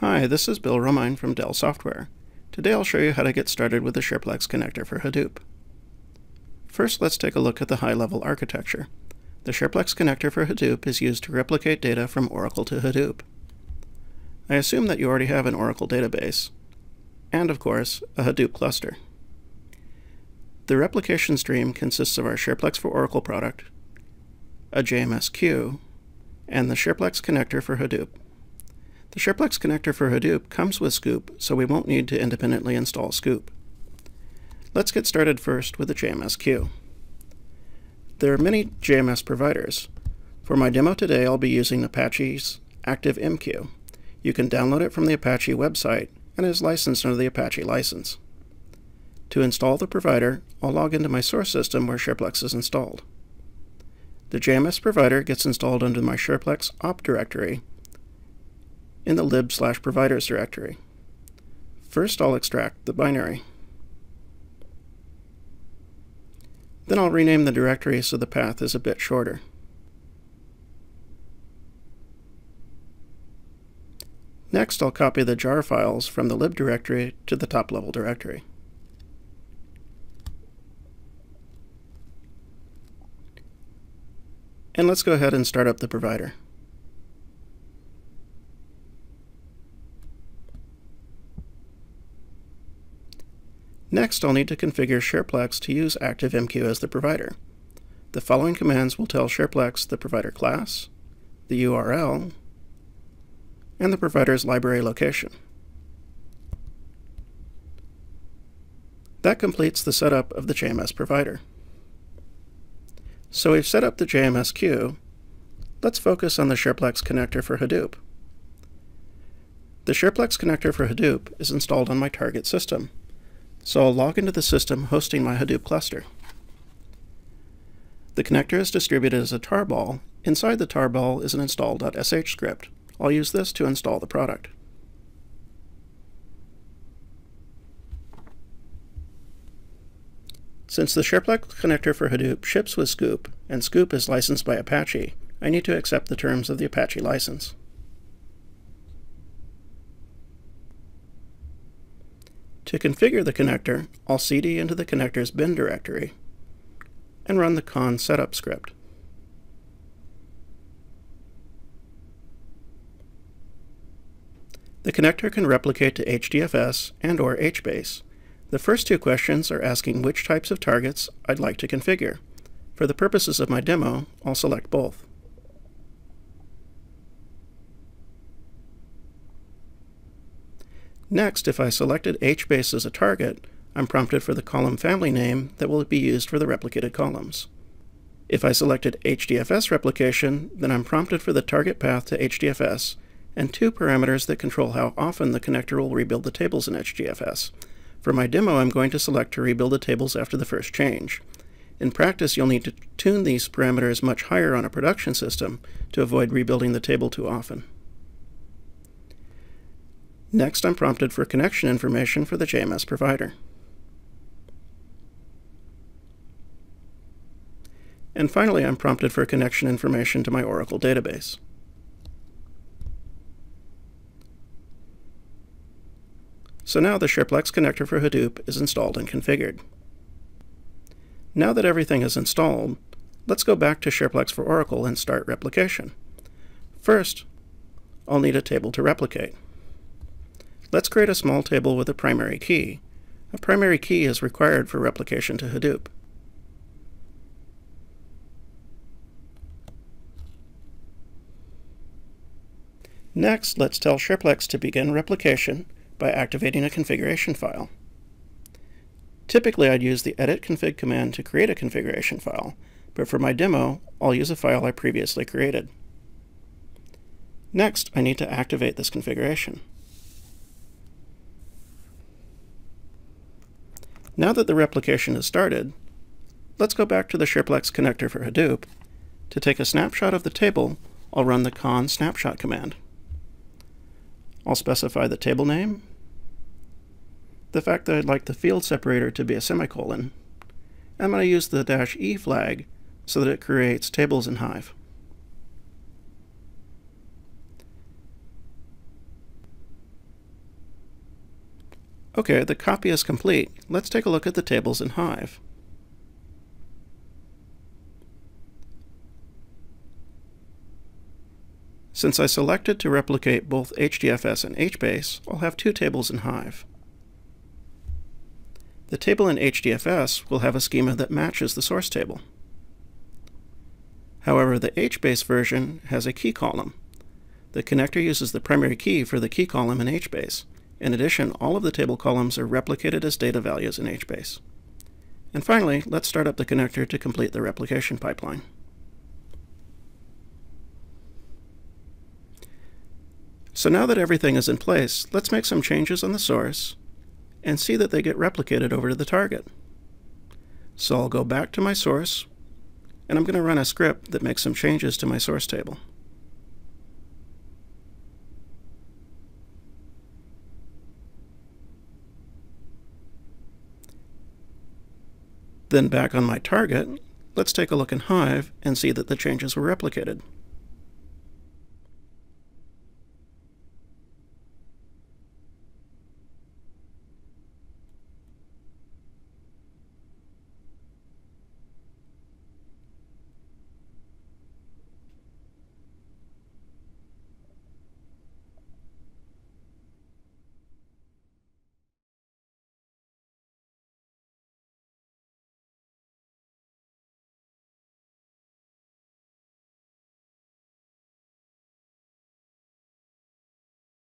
Hi, this is Bill Romine from Dell Software. Today I'll show you how to get started with the Shareplex connector for Hadoop. First, let's take a look at the high-level architecture. The Shareplex connector for Hadoop is used to replicate data from Oracle to Hadoop. I assume that you already have an Oracle database, and of course, a Hadoop cluster. The replication stream consists of our Shareplex for Oracle product, a JMS queue, and the Shareplex connector for Hadoop. The Shareplex connector for Hadoop comes with Sqoop, so we won't need to independently install Sqoop. Let's get started first with the JMS queue. There are many JMS providers. For my demo today, I'll be using Apache's ActiveMQ. You can download it from the Apache website and is licensed under the Apache license. To install the provider, I'll log into my source system where Shareplex is installed. The JMS provider gets installed under my Shareplex op directory in the lib slash providers directory. First, I'll extract the binary. Then I'll rename the directory so the path is a bit shorter. Next, I'll copy the jar files from the lib directory to the top-level directory. And let's go ahead and start up the provider. Next, I'll need to configure Shareplex to use ActiveMQ as the provider. The following commands will tell Shareplex the provider class, the URL, and the provider's library location. That completes the setup of the JMS provider. So we've set up the JMS queue. Let's focus on the Shareplex connector for Hadoop. The Shareplex connector for Hadoop is installed on my target system, so I'll log into the system hosting my Hadoop cluster. The connector is distributed as a tarball. Inside the tarball is an install.sh script. I'll use this to install the product. Since the Shareplex connector for Hadoop ships with Sqoop, and Sqoop is licensed by Apache, I need to accept the terms of the Apache license. To configure the connector, I'll cd into the connector's bin directory and run the con setup script. The connector can replicate to HDFS and or HBase, the first two questions are asking which types of targets I'd like to configure. For the purposes of my demo, I'll select both. Next, if I selected HBase as a target, I'm prompted for the column family name that will be used for the replicated columns. If I selected HDFS replication, then I'm prompted for the target path to HDFS and two parameters that control how often the connector will rebuild the tables in HDFS, for my demo, I'm going to select to rebuild the tables after the first change. In practice, you'll need to tune these parameters much higher on a production system to avoid rebuilding the table too often. Next, I'm prompted for connection information for the JMS provider. And finally, I'm prompted for connection information to my Oracle database. So now the Shareplex connector for Hadoop is installed and configured. Now that everything is installed, let's go back to Shareplex for Oracle and start replication. First, I'll need a table to replicate. Let's create a small table with a primary key. A primary key is required for replication to Hadoop. Next, let's tell Shareplex to begin replication by activating a configuration file. Typically, I'd use the edit config command to create a configuration file, but for my demo, I'll use a file I previously created. Next, I need to activate this configuration. Now that the replication has started, let's go back to the Shareplex connector for Hadoop. To take a snapshot of the table, I'll run the con snapshot command. I'll specify the table name, the fact that I'd like the field separator to be a semicolon. I'm going to use the dash E flag so that it creates tables in Hive. Okay, the copy is complete. Let's take a look at the tables in Hive. Since I selected to replicate both HDFS and HBase, I'll have two tables in Hive. The table in HDFS will have a schema that matches the source table. However, the HBase version has a key column. The connector uses the primary key for the key column in HBase. In addition, all of the table columns are replicated as data values in HBase. And finally, let's start up the connector to complete the replication pipeline. So now that everything is in place, let's make some changes on the source and see that they get replicated over to the target. So I'll go back to my source, and I'm going to run a script that makes some changes to my source table. Then back on my target, let's take a look in Hive and see that the changes were replicated.